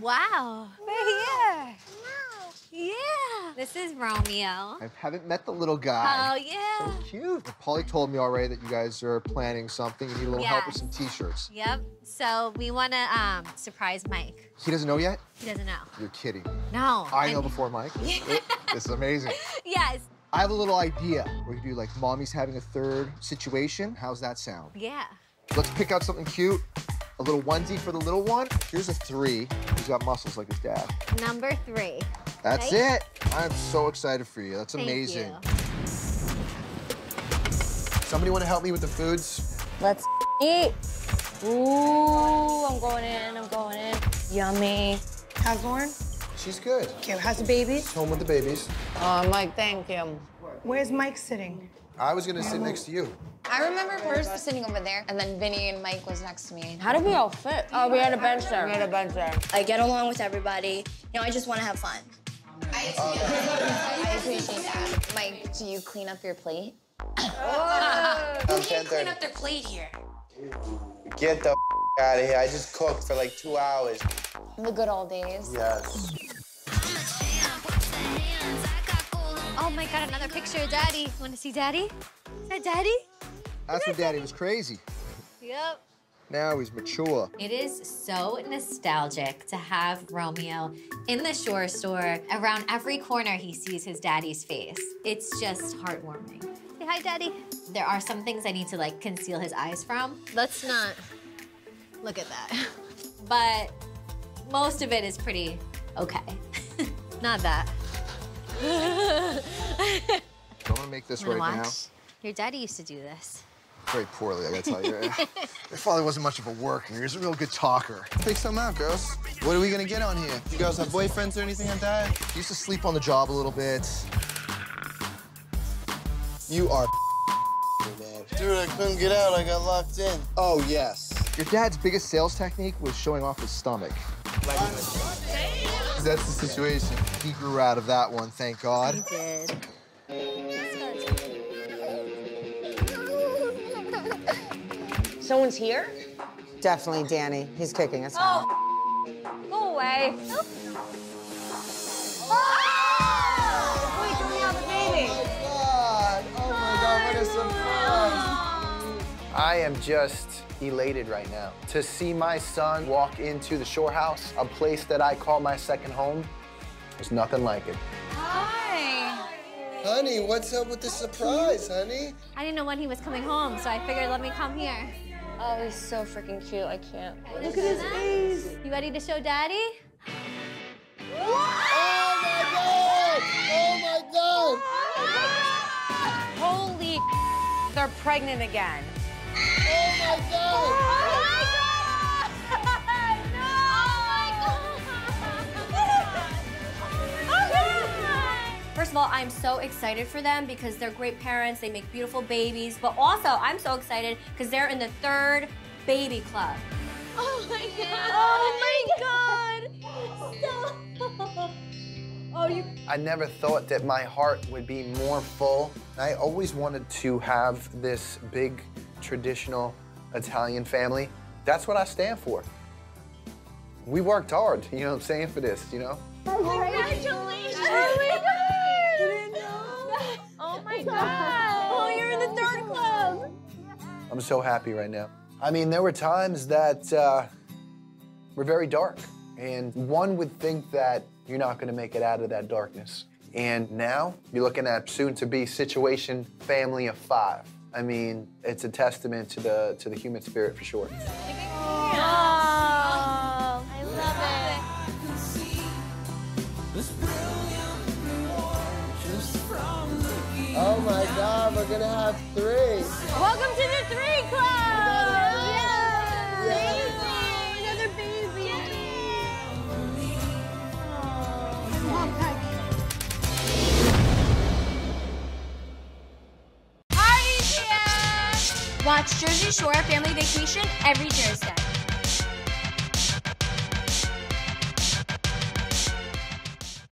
Wow. Yeah. Wow. Yeah. This is Romeo. I haven't met the little guy. Oh, yeah. So Cute. Pauly told me already that you guys are planning something. You need a little help with some t-shirts. Yep. So we want to um, surprise Mike. He doesn't know yet? He doesn't know. You're kidding. No. I know I'm- before Mike. This, this is amazing. Yes. I have a little idea. We could do like mommy's having a third situation. How's that sound? Yeah. Let's pick out something cute. A little onesie for the little one. Here's a three. He's got muscles like his dad. Number three. That's Right? it. I'm so excited for you. That's Thank amazing. you. Somebody want to help me with the foods? Let's eat. Ooh, I'm going in, I'm going in. Yummy. How's Lauren? She's good. Okay, how's the babies? Home with the babies. Oh, Mike, thank you. Where's Mike sitting? I was gonna sit next to you. I remember first sitting over there, and then Vinny and Mike was next to me. How did we all fit? Oh, we had a bench there. We had a bench there. I get along with everybody. You know, I just want to have fun. I I appreciate that. Mike, do you clean up your plate? Who can't clean up their plate here? Get the out of here. I just cooked for like two hours. The good old days. Yes. Oh my God, another picture of Daddy. Want to see Daddy? Is that Daddy? That's when daddy was crazy. Yep. Now he's mature. It is so nostalgic to have Romeo in the shore store. Around every corner, he sees his daddy's face. It's just heartwarming. Say hi, Daddy. There are some things I need to like conceal his eyes from. Let's not look at that. But most of it is pretty okay. not that. I'm gonna make this Wanna right watch? Your daddy used to do this. Now. Very poorly, I gotta tell you. Your father wasn't much of a worker. He was a real good talker. Pick some out, girls. What are we gonna get on here? You girls have boyfriends or anything like that? He used to sleep on the job a little bit. You are man. Dude, I couldn't get out. I got locked in. Oh, yes. Your dad's biggest sales technique was showing off his stomach. That's the situation. He grew out of that one, thank God. He did. Someone's here? Definitely Danny. He's kicking us out. Go away. Oh! Wait, can we have a baby? Oh God. Oh my God, what a surprise. I am just elated right now. To see my son walk into the shore house, a place that I call my second home, there's nothing like it. Hi. Honey, what's up with the surprise, honey? I didn't know when he was coming home, so I figured let me come here. Oh, he's so freaking cute. I can't. Look at his face. You ready to show Daddy? Oh my God! Oh my God! Holy they're pregnant again. Oh my God! Oh. First of all, I'm so excited for them because they're great parents. They make beautiful babies. But also, I'm so excited because they're in the third baby club. Oh my god! Oh my god! Stop! Oh, you. I never thought that my heart would be more full. I always wanted to have this big traditional Italian family. That's what I stand for. We worked hard, you know what I'm saying, for this, you know? Congratulations! My god! Oh, you're in the third club. I'm so happy right now. I mean, there were times that uh, were very dark, and one would think that you're not gonna make it out of that darkness. And now you're looking at soon-to-be situation family of five. I mean, it's a testament to the to the human spirit for sure. Oh my God, we're gonna have three. Welcome to the three club! Yeah! Baby! Another baby! Watch Jersey Shore Family Vacation every Thursday.